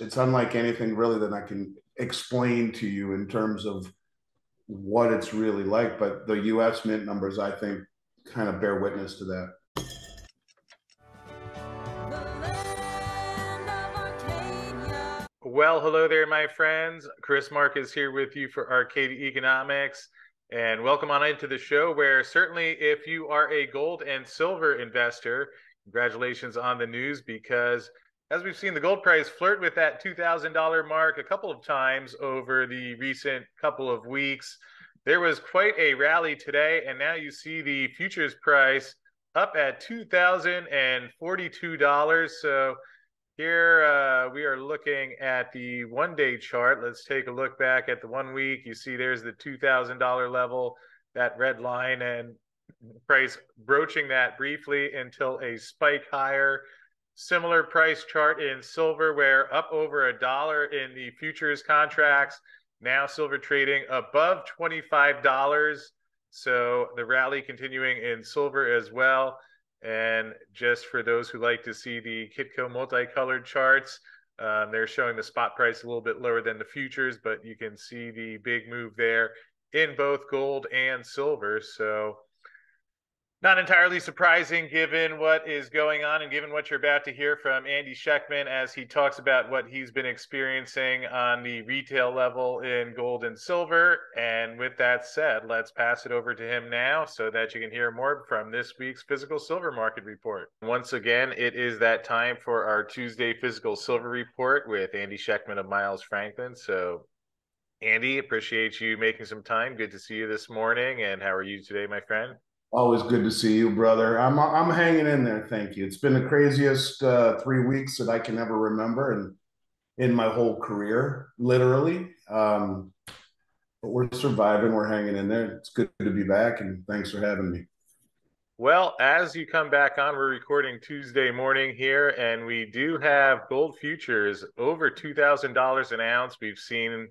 it's unlike anything really that I can explain to you in terms of what it's really like. But the U.S. mint numbers, I think, kind of bear witness to that. Well, hello there, my friends. Chris Marcus here with you for Arcadia Economics. And welcome on into the show where certainly if you are a gold and silver investor, congratulations on the news because as we've seen the gold price flirt with that $2,000 mark a couple of times over the recent couple of weeks, there was quite a rally today. And now you see the futures price up at $2,042. So here uh, we are looking at the one day chart. Let's take a look back at the one week. You see there's the $2,000 level, that red line, and price broaching that briefly until a spike higher Similar price chart in silver, where up over a dollar in the futures contracts. Now silver trading above $25. So the rally continuing in silver as well. And just for those who like to see the Kitco multicolored charts, um, they're showing the spot price a little bit lower than the futures, but you can see the big move there in both gold and silver. So not entirely surprising given what is going on and given what you're about to hear from Andy Schectman as he talks about what he's been experiencing on the retail level in gold and silver. And with that said, let's pass it over to him now so that you can hear more from this week's physical silver market report. Once again, it is that time for our Tuesday physical silver report with Andy Schectman of Miles Franklin. So Andy, appreciate you making some time. Good to see you this morning. And how are you today, my friend? Always good to see you, brother. I'm I'm hanging in there. Thank you. It's been the craziest uh, three weeks that I can ever remember, and in my whole career, literally. Um, but we're surviving. We're hanging in there. It's good to be back, and thanks for having me. Well, as you come back on, we're recording Tuesday morning here, and we do have gold futures over two thousand dollars an ounce. We've seen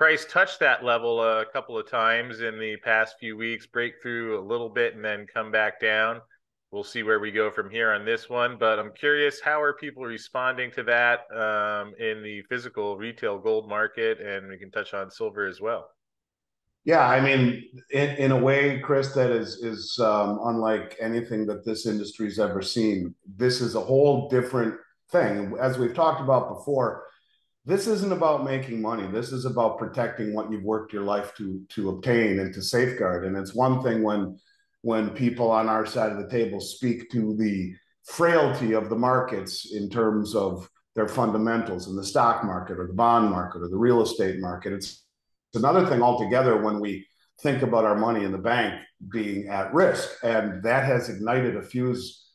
price touched that level a couple of times in the past few weeks, break through a little bit and then come back down. We'll see where we go from here on this one, but I'm curious how are people responding to that um, in the physical retail gold market, and we can touch on silver as well. Yeah, I mean, in, in a way, Chris, that is is um, unlike anything that this industry's ever seen. This is a whole different thing, as we've talked about before this isn't about making money. This is about protecting what you've worked your life to to obtain and to safeguard. And it's one thing when when people on our side of the table speak to the frailty of the markets in terms of their fundamentals in the stock market or the bond market or the real estate market. It's, it's another thing altogether when we think about our money in the bank being at risk. And that has ignited a fuse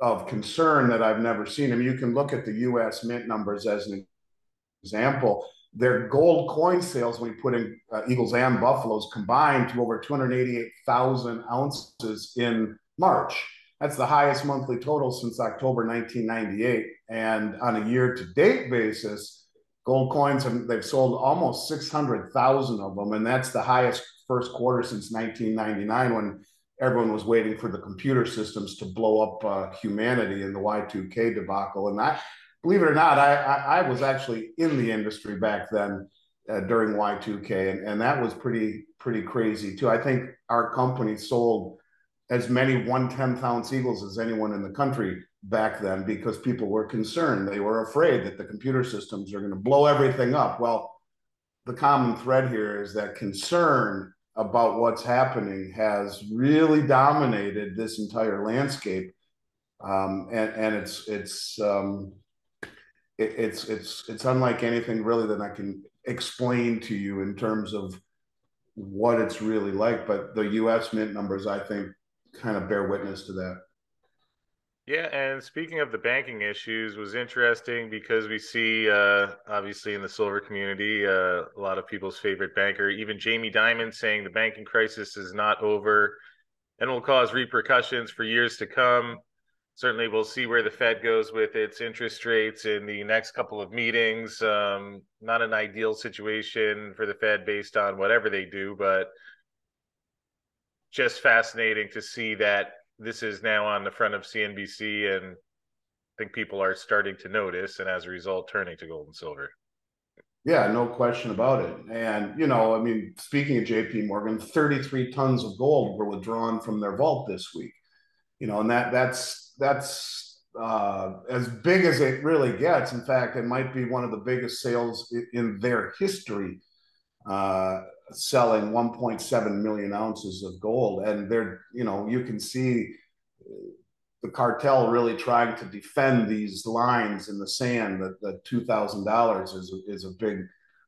of concern that I've never seen. I mean, you can look at the US mint numbers as an example, their gold coin sales, we put in uh, Eagles and Buffaloes, combined to over 288,000 ounces in March. That's the highest monthly total since October 1998. And on a year to date basis, gold coins have they've sold almost 600,000 of them. And that's the highest first quarter since 1999 when everyone was waiting for the computer systems to blow up uh, humanity in the Y2K debacle. And that believe it or not, I, I, I was actually in the industry back then uh, during Y2K, and, and that was pretty pretty crazy too. I think our company sold as many one tenth ounce eagles as anyone in the country back then because people were concerned. They were afraid that the computer systems are going to blow everything up. Well, the common thread here is that concern about what's happening has really dominated this entire landscape. Um, and, and it's it's um, it, it's it's it's unlike anything really that I can explain to you in terms of what it's really like. But the U.S. mint numbers, I think, kind of bear witness to that. Yeah, and speaking of the banking issues, was interesting because we see, uh, obviously, in the silver community, uh, a lot of people's favorite banker, even Jamie Dimon, saying the banking crisis is not over and will cause repercussions for years to come certainly we'll see where the Fed goes with its interest rates in the next couple of meetings. Um, not an ideal situation for the Fed based on whatever they do, but just fascinating to see that this is now on the front of CNBC and I think people are starting to notice, and as a result, turning to gold and silver. Yeah, no question about it. And you know, I mean, speaking of J.P. Morgan, 33 tons of gold were withdrawn from their vault this week. You know, and that that's that's uh, as big as it really gets. In fact, it might be one of the biggest sales in their history, uh, selling 1.7 million ounces of gold. And they're, you know, you can see the cartel really trying to defend these lines in the sand that the two thousand dollars is is a big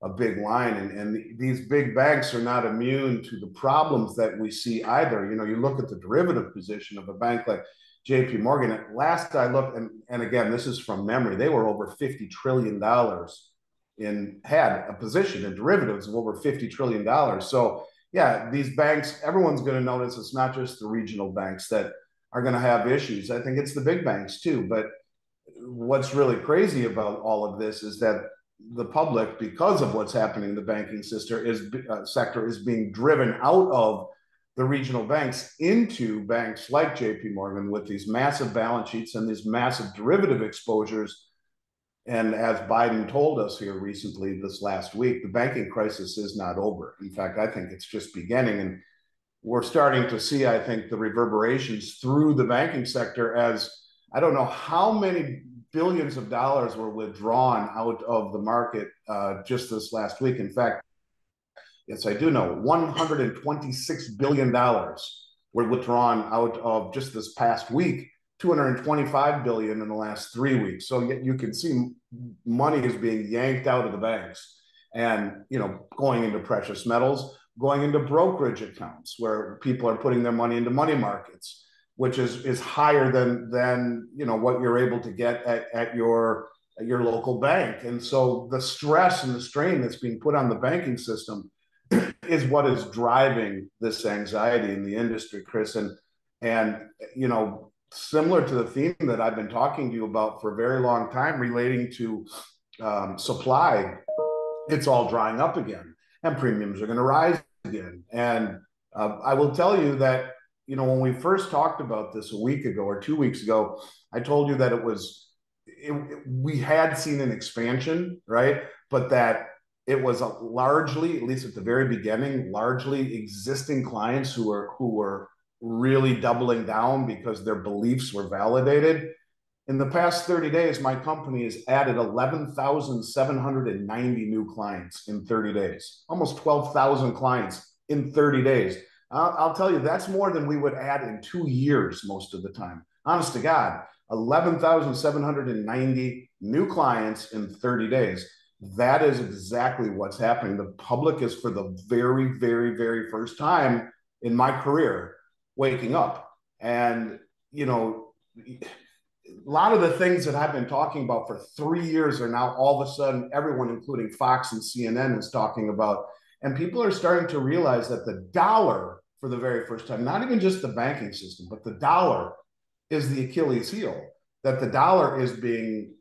a big line and, and these big banks are not immune to the problems that we see either you know you look at the derivative position of a bank like jp morgan last i looked and, and again this is from memory they were over 50 trillion dollars in had a position in derivatives of over 50 trillion dollars so yeah these banks everyone's going to notice it's not just the regional banks that are going to have issues. I think it's the big banks too. But what's really crazy about all of this is that the public, because of what's happening in the banking is uh, sector is being driven out of the regional banks into banks like JP Morgan with these massive balance sheets and these massive derivative exposures. And as Dimon told us here recently this last week, the banking crisis is not over. In fact, I think it's just beginning. And we're starting to see, I think, the reverberations through the banking sector as I don't know how many billions of dollars were withdrawn out of the market uh, just this last week. In fact, yes, I do know 126 billion dollars were withdrawn out of just this past week. 225 billion in the last three weeks. So you can see money is being yanked out of the banks and you know going into precious metals going into brokerage accounts where people are putting their money into money markets, which is is higher than than you know what you're able to get at, at your at your local bank. And so the stress and the strain that's being put on the banking system is what is driving this anxiety in the industry, Chris. And and you know, similar to the theme that I've been talking to you about for a very long time relating to um, supply, it's all drying up again and premiums are going to rise again. And uh, I will tell you that, you know, when we first talked about this a week ago or two weeks ago, I told you that it was, it, we had seen an expansion, right? But that it was largely, at least at the very beginning, largely existing clients who were who were really doubling down because their beliefs were validated in the past 30 days, my company has added 11,790 new clients in 30 days, almost 12,000 clients in 30 days. I'll, I'll, tell you, that's more than we would add in two years most of the time. Honest to God, 11,790 new clients in 30 days. That is exactly what's happening. The public is, for the very, very, very first time in my career, waking up. And, you know, a lot of the things that I've been talking about for three years are now all of a sudden everyone, including Fox and CNN, is talking about. And people are starting to realize that the dollar, for the very first time, not even just the banking system, but the dollar is the Achilles heel, that the dollar is being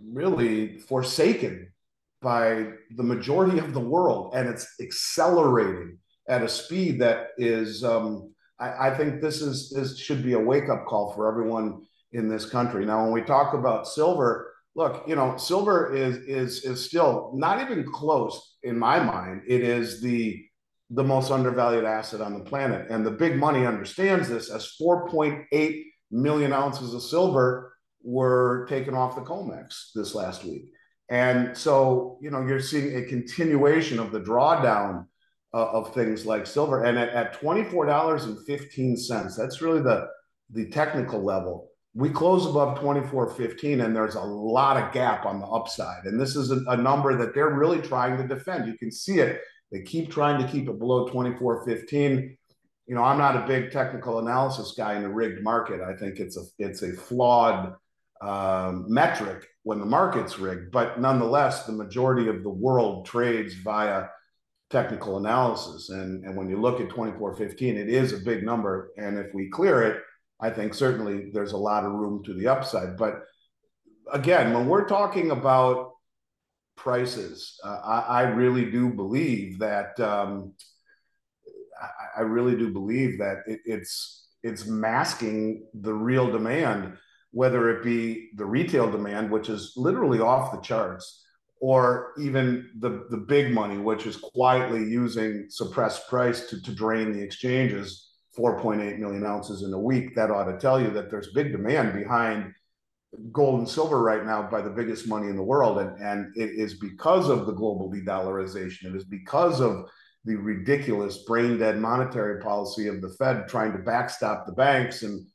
really forsaken by the majority of the world and it's accelerating at a speed that is um, I, I, think this is this should be a wake-up call for everyone in this country. Now, when we talk about silver, look, you know, silver is is is still not even close in my mind. It is the the most undervalued asset on the planet, and the big money understands this as 4.8 million ounces of silver were taken off the COMEX this last week. And so, you know, you're seeing a continuation of the drawdown uh, of things like silver. And at, at $24.15, that's really the, the technical level. We close above 24.15 and there's a lot of gap on the upside. And this is a, a, number that they're really trying to defend. You can see it. They keep trying to keep it below 24.15 you know i'm not a big technical analysis guy in the rigged market. I think it's a it's a flawed um, metric when the market's rigged but nonetheless the majority of the world trades via technical analysis and and when you look at 24.15 it is a big number and if we clear it I think certainly there's a lot of room to the upside. But again, when we're talking about prices, uh, I, I, really do believe that um, I, really do believe that it, it's it's masking the real demand. Whether it be the retail demand, which is literally off the charts, or even the, the big money, which is quietly using suppressed price to, to drain the exchanges, 4.8 million ounces in a week. That ought to tell you that there's big demand behind gold and silver right now by the biggest money in the world. And, and it is because of the global de dollarization, it is because of the ridiculous brain dead monetary policy of the Fed trying to backstop the banks and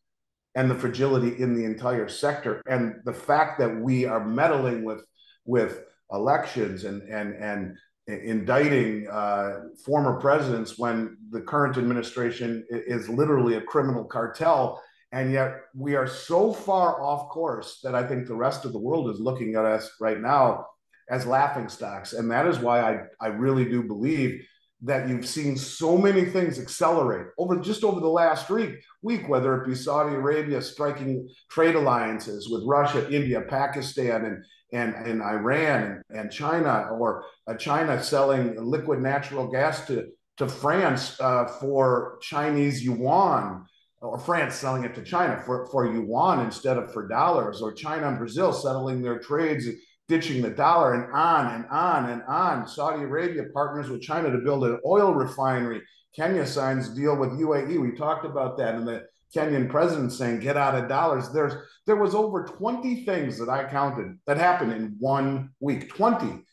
and the fragility in the entire sector. And the fact that we are meddling with with elections and and and indicting uh, former presidents when the current administration is literally a criminal cartel and yet we are so far off course that i think the rest of the world is looking at us right now as laughing stocks. And that is why i i really do believe that you've seen so many things accelerate over just over the last week, week, whether it be Saudi Arabia striking trade alliances with Russia, India, Pakistan, and and, and Iran and, and China, or uh, China selling liquid natural gas to to France uh, for Chinese yuan, or France selling it to China for, for yuan instead of for dollars, or China and Brazil settling their trades ditching the dollar and on and on and on. Saudi Arabia partners with China to build an oil refinery. Kenya signs deal with UAE. We talked about that, and the Kenyan president saying get out of dollars. There's there was over 20 things that I counted that happened in one week. 20.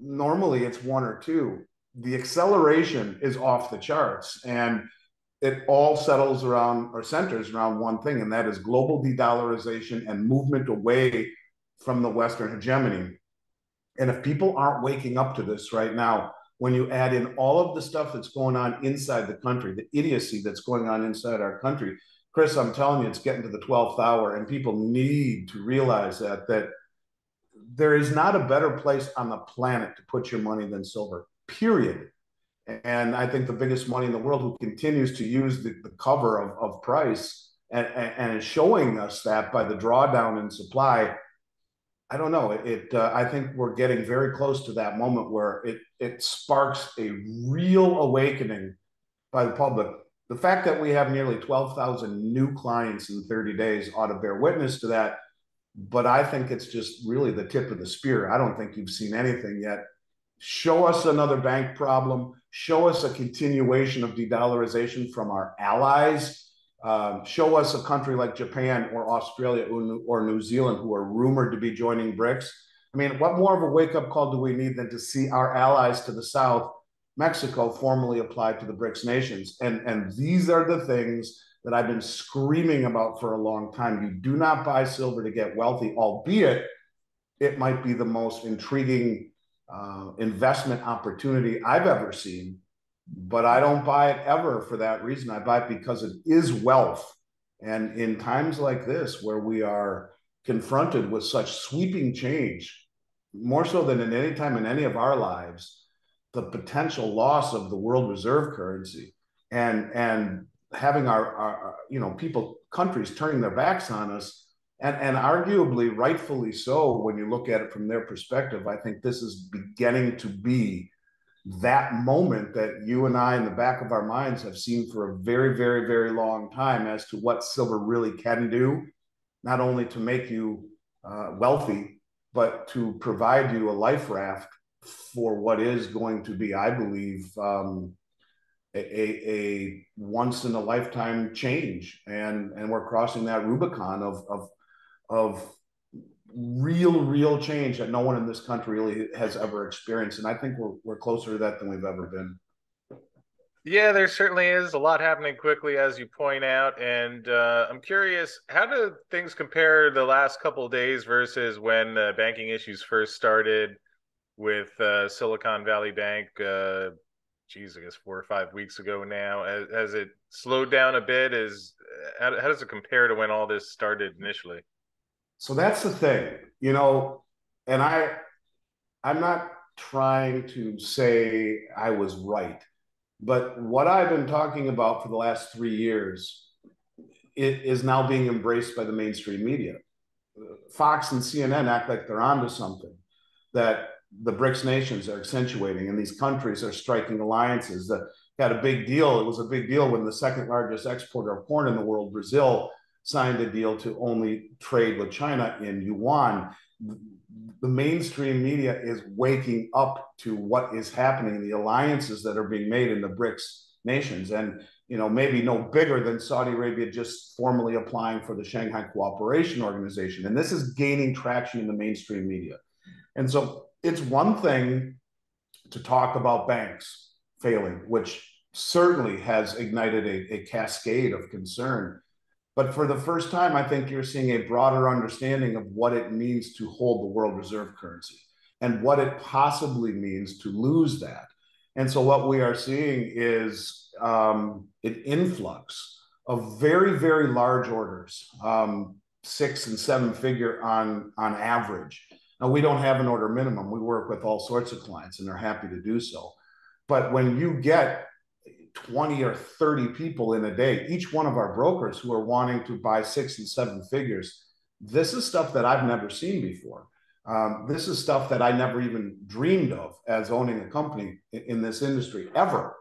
Normally it's one or two. The acceleration is off the charts, and it all settles around or centers around one thing, and that is global de-dollarization and movement away from the Western hegemony. And if people aren't waking up to this right now, when you add in all of the stuff that's going on inside the country, the idiocy that's going on inside our country, Chris, I'm telling you, it's getting to the 12th hour, and people need to realize that that there is not a better place on the planet to put your money than silver, period. And I think the biggest money in the world who continues to use the, the cover of, of price and, and, and is showing us that by the drawdown in supply I don't know. It, it uh, I think we're getting very close to that moment where it it sparks a real awakening by the public. The fact that we have nearly 12,000 new clients in 30 days ought to bear witness to that. But I think it's just really the tip of the spear. I don't think you've seen anything yet. Show us another bank problem. Show us a continuation of de dollarization from our allies um, show us a country like Japan or Australia or New Zealand who are rumored to be joining BRICS. I mean, what more of a wake up call do we need than to see our allies to the south, Mexico, formally apply to the BRICS nations? And, and these are the things that I've been screaming about for a long time. You do not buy silver to get wealthy, albeit it might be the most intriguing uh, investment opportunity I've ever seen but I don't buy it ever for that reason. I buy it because it is wealth. And in times like this, where we are confronted with such sweeping change, more so than in any time in any of our lives, the potential loss of the world reserve currency and and having our, our you know people countries turning their backs on us and and arguably rightfully so when you look at it from their perspective i think this is beginning to be that moment that you and I, in the back of our minds, have seen for a very, very, very long time as to what silver really can do, not only to make you uh, wealthy, but to provide you a life raft for what is going to be, I believe, um, a, a, once in a lifetime change. And, and we're crossing that Rubicon of, of, of real, real change that no one in this country really has ever experienced. And I think we're, we're closer to that than we've ever been. Yeah, there certainly is a lot happening quickly, as you point out. And uh, I'm curious, how do things compare the last couple days versus when uh, banking issues first started with uh, Silicon Valley Bank? Uh, geez, I guess four or five weeks ago now. Has, has it slowed down a bit? Is how, how does it compare to when all this started initially? So that's the thing, you know, and I I'm not trying to say I was right, but what I've been talking about for the last three years it is now being embraced by the mainstream media. Fox and CNN act like they're onto something that the BRICS nations are accentuating, and these countries are striking alliances. That had a big deal. It was a big deal when the second largest exporter of corn in the world, Brazil, signed a deal to only trade with China in yuan. The mainstream media is waking up to what is happening, the alliances that are being made in the BRICS nations, and you know maybe no bigger than Saudi Arabia just formally applying for the Shanghai Cooperation Organization, and this is gaining traction in the mainstream media. And so it's one thing to talk about banks failing, which certainly has ignited a, a cascade of concern. But for the first time, I think you're seeing a broader understanding of what it means to hold the world reserve currency and what it possibly means to lose that. And so, what we are seeing is um, an influx of very, very large orders, um, six and seven figure on, on average. Now, we don't have an order minimum. We work with all sorts of clients, and they're happy to do so. But when you get 20 or 30 people in a day, each one of our brokers who are wanting to buy six and seven figures, this is stuff that I've never seen before. Um, this is stuff that I never even dreamed of as owning a company in, in this industry ever.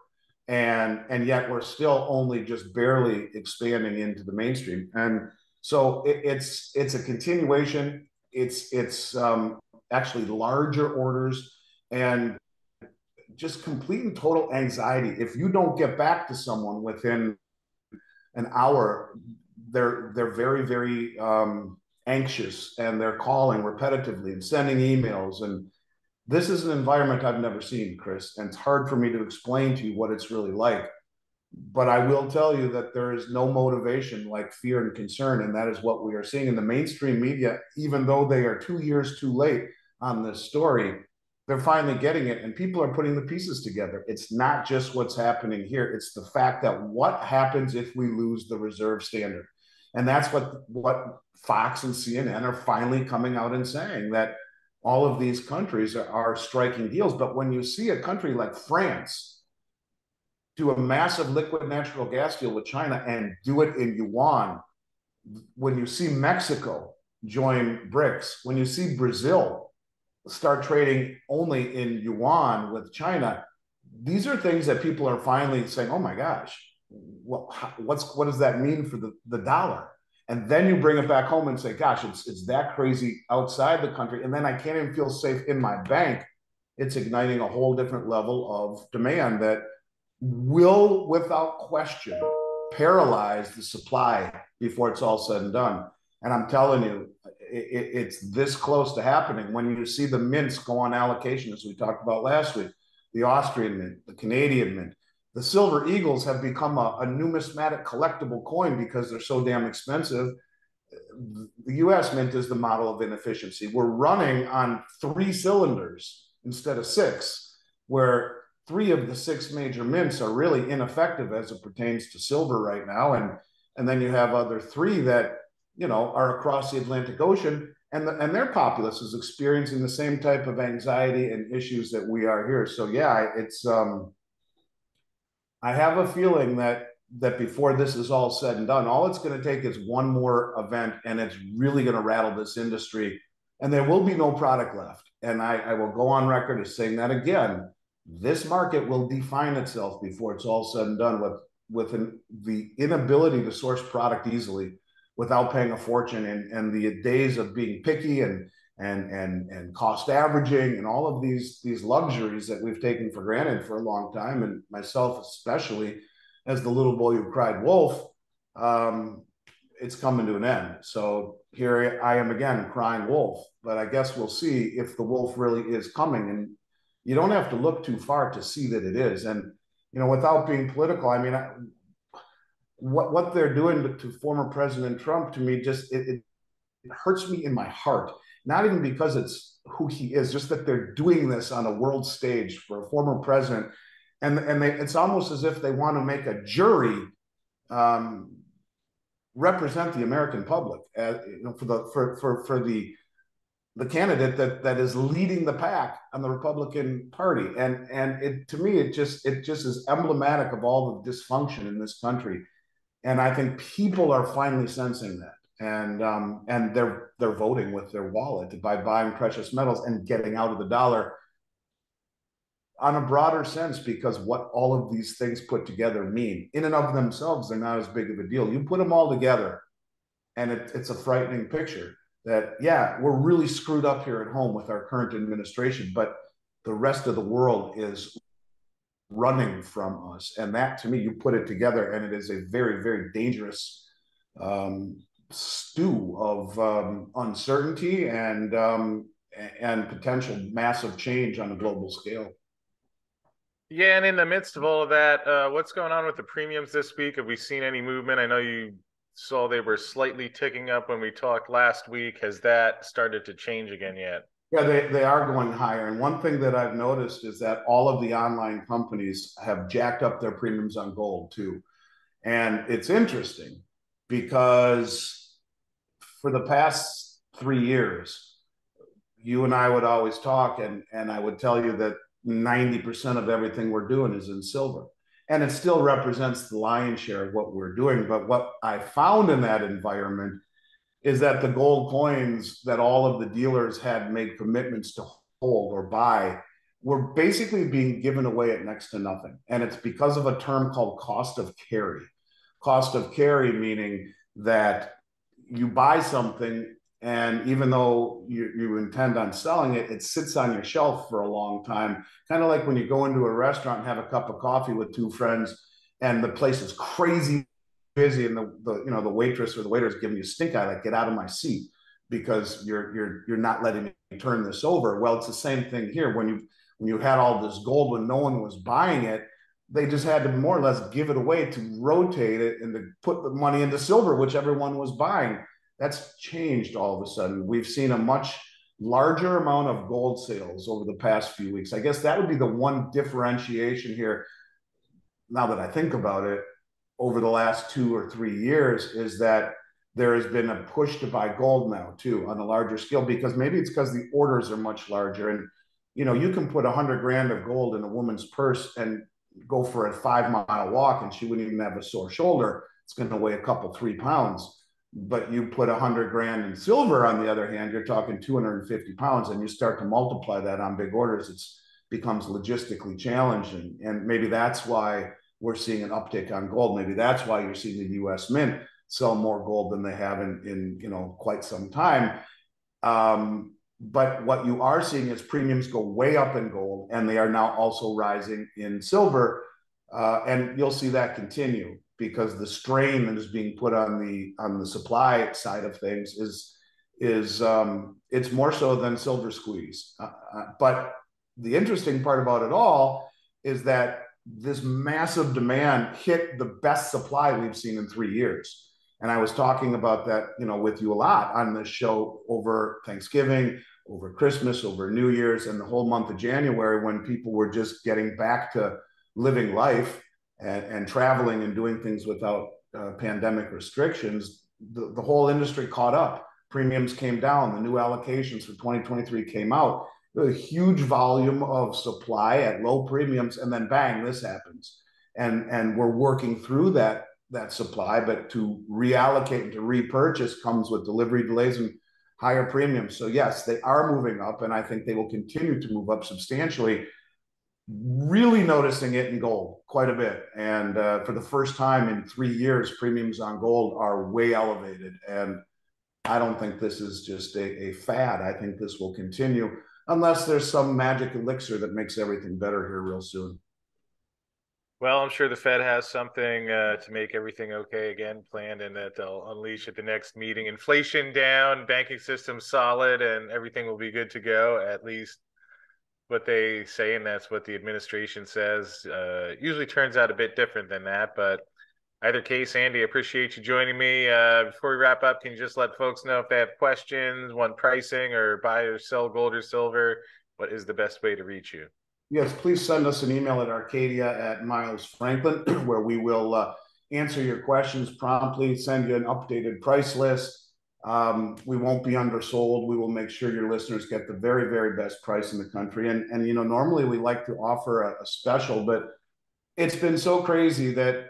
And, and yet we're still only just barely expanding into the mainstream. And so it, it's it's a continuation. It's it's um, actually larger orders and just complete and total anxiety. If you don't get back to someone within an hour, they're they're very very um, anxious and they're calling repetitively and sending emails and this is an environment I've never seen, Chris, and it's hard for me to explain to you what it's really like. But I will tell you that there is no motivation like fear and concern, and that is what we are seeing in the mainstream media. Even though they are two years too late on this story, they're finally getting it and people are putting the pieces together. It's not just what's happening here, it's the fact that what happens if we lose the reserve standard. And that's what what Fox and CNN are finally coming out and saying that all of these countries are, are striking deals. But when you see a country like France do a massive liquid natural gas deal with China and do it in yuan, when you see Mexico join BRICS, when you see Brazil start trading only in yuan with China, these are things that people are finally saying, "Oh my gosh, what's what does that mean for the, the dollar?" And then you bring it back home and say, "Gosh, it's it's that crazy outside the country," and then I can't even feel safe in my bank. It's igniting a whole different level of demand that will, without question, paralyze the supply before it's all said and done. And I'm telling you, it, it's this close to happening when you see the mints go on allocation, as we talked about last week, the Austrian mint, the Canadian mint. The silver eagles have become a, a numismatic collectible coin because they're so damn expensive. The US mint is the model of inefficiency. We're running on three cylinders instead of six, where three of the six major mints are really ineffective as it pertains to silver right now. And, and then you have other three that you know, are across the Atlantic Ocean, and the, and their populace is experiencing the same type of anxiety and issues that we are here. So yeah, it's um, I have a feeling that that before this is all said and done, all it's going to take is one more event, and it's really going to rattle this industry, and there will be no product left. And I, I will go on record as saying that again. This market will define itself before it's all said and done with with an, the inability to source product easily without paying a fortune and, and the days of being picky and and and and cost averaging and all of these these luxuries that we've taken for granted for a long time and myself especially as the little boy who cried wolf um, it's coming to an end. So here i am again crying wolf but i guess we'll see if the wolf really is coming and you don't have to look too far to see that it is. And you know without being political i mean what what they're doing to, former President Trump to me just it, it, it hurts me in my heart. Not even because it's who he is, just that they're doing this on a world stage for a former president, and and they, it's almost as if they want to make a jury um, represent the American public, uh, you know, for the for for for the the candidate that that is leading the pack on the Republican Party, and and it to me it just it just is emblematic of all the dysfunction in this country and I think people are finally sensing that, and um, and they're they're voting with their wallet by buying precious metals and getting out of the dollar on a broader sense because what all of these things put together mean in and of themselves they're not as big of a deal. You put them all together and it, it's a frightening picture that yeah we're really screwed up here at home with our current administration but the rest of the world is running from us. And that to me you put it together and it is a very very dangerous um, stew of um, uncertainty and um, and potential massive change on a global scale. Yeah and in the midst of all of that uh, what's going on with the premiums this week? Have we seen any movement? I know you saw they were slightly ticking up when we talked last week. Has that started to change again yet yeah, they, they are going higher. And one thing that I've noticed is that all of the online companies have jacked up their premiums on gold too. And it's interesting because for the past three years, you and I would always talk, and, and I would tell you that 90% of everything we're doing is in silver. And it still represents the lion's share of what we're doing. But what I found in that environment is that the gold coins that all of the dealers had made commitments to hold or buy were basically being given away at next to nothing. And it's because of a term called cost of carry. Cost of carry meaning that you buy something and even though you, you intend on selling it, it sits on your shelf for a long time. Kind of like when you go into a restaurant and have a cup of coffee with two friends and the place is crazy busy and the, the you know the waitress or the waiter is giving you stink eye like get out of my seat because you're you're you're not letting me turn this over. Well it's the same thing here. When you when you had all this gold when no one was buying it they just had to more or less give it away to rotate it and to put the money into silver which everyone was buying. That's changed all of a sudden. We've seen a much larger amount of gold sales over the past few weeks. I guess that would be the one differentiation here now that i think about it over the last two or three years is that there has been a push to buy gold now too on a larger scale because maybe it's because the orders are much larger. And you know you can put a hundred grand of gold in a woman's purse and go for a five mile walk and she wouldn't even have a sore shoulder. It's going to weigh a couple three pounds. But you put a hundred grand in silver on the other hand you're talking 250 pounds and you start to multiply that on big orders it's becomes logistically challenging. And maybe that's why we're seeing an uptick on gold. Maybe that's why you're seeing the U.S. Mint sell more gold than they have in, in you know quite some time. Um, but what you are seeing is premiums go way up in gold, and they are now also rising in silver, uh, and you'll see that continue because the strain that is being put on the on the supply side of things is is um, it's more so than silver squeeze. Uh, uh, but the interesting part about it all is that this massive demand hit the best supply we've seen in three years. And I was talking about that, you know, with you a lot on this show over Thanksgiving, over Christmas, over New Year's, and the whole month of January when people were just getting back to living life and, and traveling and doing things without uh, pandemic restrictions. The, the whole industry caught up. Premiums came down. The new allocations for 2023 came out a huge volume of supply at low premiums, and then bang, this happens. And and we're working through that that supply, but to reallocate and to repurchase comes with delivery delays and higher premiums. So yes, they are moving up, and I think they will continue to move up substantially. Really noticing it in gold quite a bit, and uh, for the first time in three years, premiums on gold are way elevated, and I don't think this is just a, a fad. I think this will continue unless there's some magic elixir that makes everything better here real soon. Well, I'm sure the Fed has something uh, to make everything okay again planned, and that they'll unleash at the next meeting. Inflation down, banking system solid, and everything will be good to go. At least what they say, and that's what the administration says. Uh, usually turns out a bit different than that, but either case, Andy, appreciate you joining me. Uh, before we wrap up, can you just let folks know if they have questions, want pricing, or buy or sell gold or silver? What is the best way to reach you? Yes, please send us an email at Arcadia at Miles Franklin, where we will uh, answer your questions promptly, send you an updated price list. Um, we won't be undersold. We will make sure your listeners get the very, very best price in the country. And, and you know, normally we like to offer a, a special, but it's been so crazy that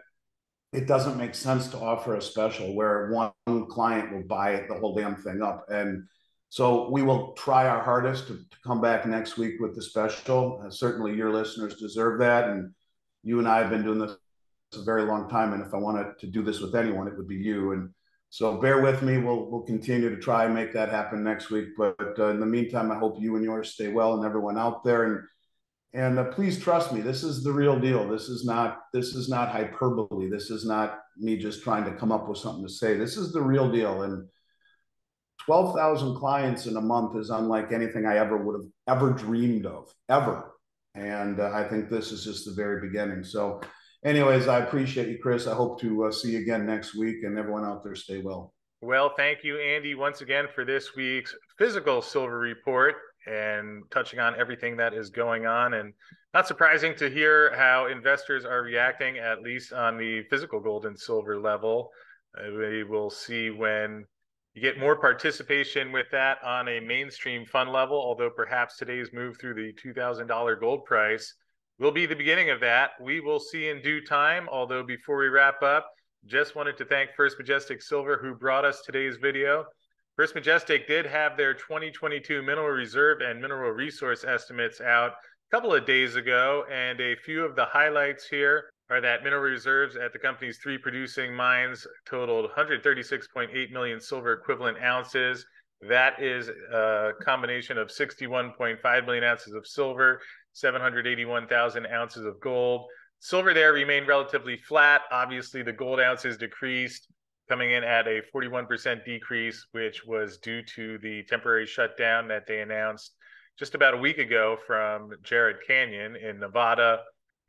it doesn't make sense to offer a special where one client will buy the whole damn thing up. And so we will try our hardest to, to come back next week with the special. Uh, certainly, your listeners deserve that. And you and I have been doing this a very long time. And if I wanted to do this with anyone, it would be you. And So bear with me. We'll we'll continue to try and make that happen next week. But uh, in the meantime, I hope you and yours stay well and everyone out there. And and uh, please trust me. This is the real deal. This is not this is not hyperbole. This is not me just trying to come up with something to say. This is the real deal. And twelve thousand clients in a month is unlike anything I ever would have ever dreamed of ever. And uh, I think this is just the very beginning. So anyways, I appreciate you, Chris. I hope to uh, see you again next week, and everyone out there stay well. Well, thank you, Andy, once again for this week's physical silver report and touching on everything that is going on. And not surprising to hear how investors are reacting, at least on the physical gold and silver level. Uh, we will see when you get more participation with that on a mainstream fund level, although perhaps today's move through the $2,000 gold price will be the beginning of that. We will see in due time. Although before we wrap up, just wanted to thank First Majestic Silver who brought us today's video. First Majestic did have their 2022 mineral reserve and mineral resource estimates out a couple of days ago, and a few of the highlights here are that mineral reserves at the company's three producing mines totaled 136.8 million silver equivalent ounces. That is a combination of 61.5 million ounces of silver 781,000 ounces of gold. Silver there remained relatively flat. Obviously, the gold ounces decreased, coming in at a 41% decrease, which was due to the temporary shutdown that they announced just about a week ago from Jerritt Canyon in Nevada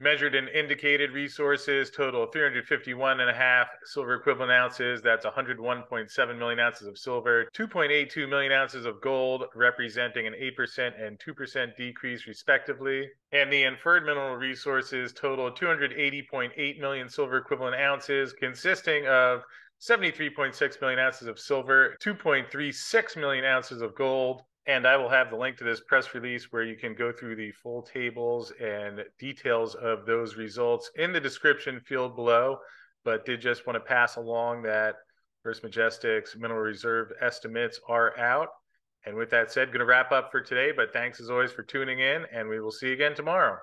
measured in indicated resources total 351 and a half silver equivalent ounces. That's 101.7 million ounces of silver 2.82 million ounces of gold representing an 8% and 2% decrease respectively. And the inferred mineral resources total 280.8 million silver equivalent ounces consisting of 73.6 million ounces of silver 2.36 million ounces of gold and I will have the link to this press release where you can go through the full tables and details of those results in the description field below. But did just want to pass along that First Majestic's mineral reserve estimates are out. And with that said, going to wrap up for today. But thanks as always for tuning in, and we will see you again tomorrow.